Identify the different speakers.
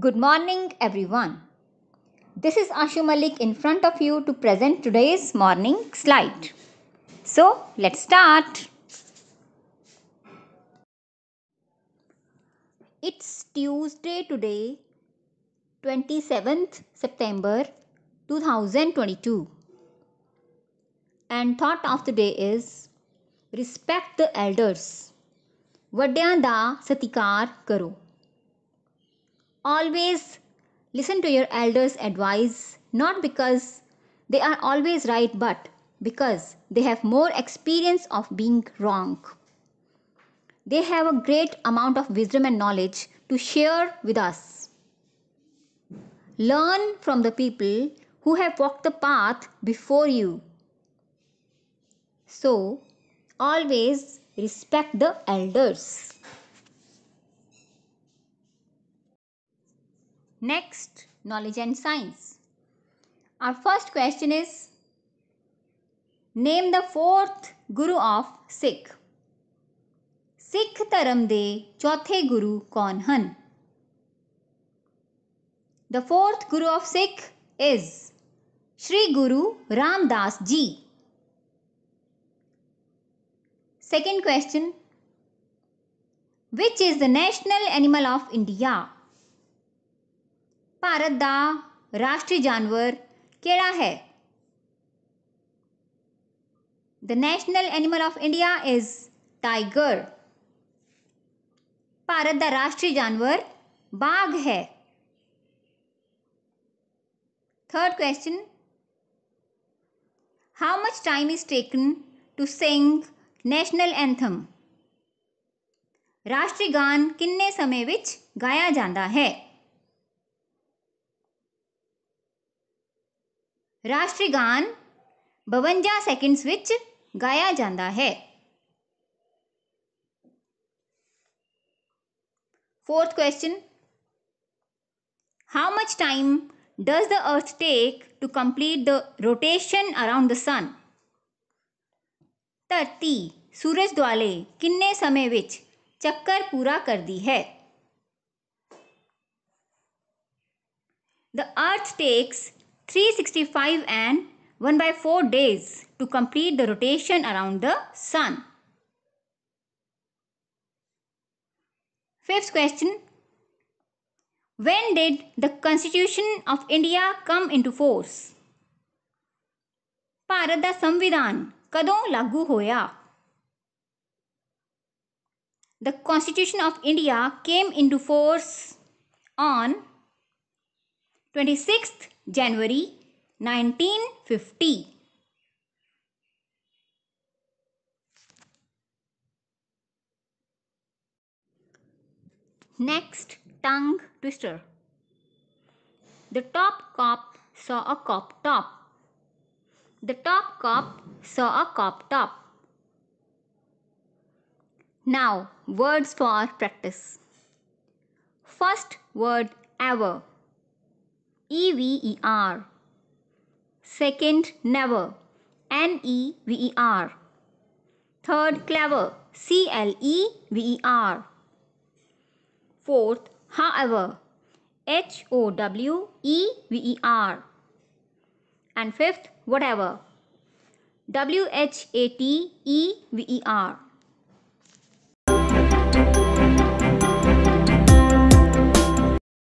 Speaker 1: Good morning, everyone. This is Ashu Malik in front of you to present today's morning slide. So, let's start. It's Tuesday today, 27th September 2022. And thought of the day is respect the elders. ਵੱਡਿਆਂ ਦਾ ਸਤਿਕਾਰ ਕਰੋ always listen to your elders advice not because they are always right but because they have more experience of being wrong. They have a great amount of wisdom and knowledge to share with us. Learn from the people who have walked the path before you. So always respect the elders. Next, knowledge and science. Our first question is Name the fourth Guru of Sikh. ਸਿੱਖ ਧਰਮ ਦੇ ਚੌਥੇ ਗੁਰੂ ਕੌਣ ਹਨ The fourth Guru of Sikh is Sri Guru Ramdas Ji. Second question Which is the national animal of India? Bharat ਦਾ ਰਾਸ਼ਟਰੀ ਜਾਨਵਰ ਕਿਹੜਾ ਹੈ The national animal of India is tiger. Bharat ਦਾ ਰਾਸ਼ਟਰੀ ਜਾਨਵਰ ਬਾਘ ਹੈ Third question How much time is taken to sing national anthem ਰਾਸ਼ਟਰੀ ਗਾਨ ਕਿੰਨੇ ਸਮੇਂ ਵਿੱਚ ਗਾਇਆ ਜਾਂਦਾ ਹੈ ਰਾਸ਼ਟਰੀ ਗਾਨ 52 ਸੈਕਿੰਡਸ ਵਿੱਚ ਗਾਇਆ ਜਾਂਦਾ ਹੈ Fourth question How much time does the earth take to complete the rotation around the sun? ਧਰਤੀ ਸੂਰਜ ਦੁਆਲੇ ਕਿੰਨੇ ਸਮੇਂ ਵਿੱਚ ਚੱਕਰ ਪੂਰਾ ਕਰਦੀ ਹੈ The earth takes 365 and 1 by 4 days to complete the rotation around the sun. Fifth question When did the Constitution of India come into force? Bharat ਦਾ ਸੰਵਿਧਾਨ ਕਦੋਂ ਲਾਗੂ ਹੋਇਆ The Constitution of India came into force on 26th January 1950. Next, tongue twister. The top cop saw a cop top. The top cop saw a cop top. Now, words for practice. First word ever. E V E R. Second, never. N E V E R. Third, clever. C L E V E R. Fourth, however. H O W E V E R. And fifth, whatever. W H A T E V E R.